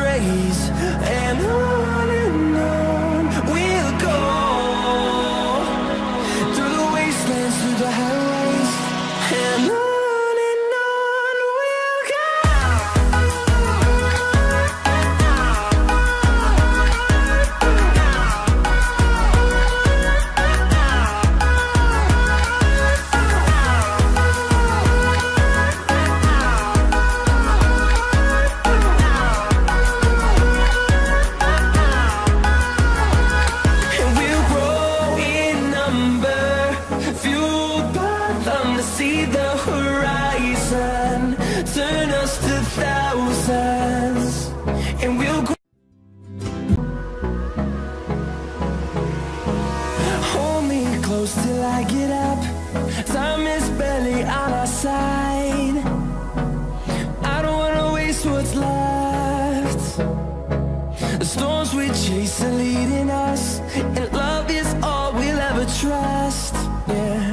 rays. And on and on see the horizon Turn us to thousands And we'll grow Hold me close till I get up. Time is barely on our side. I don't wanna waste what's left. The storms we chase are leading us And love is all we'll ever trust. Yeah.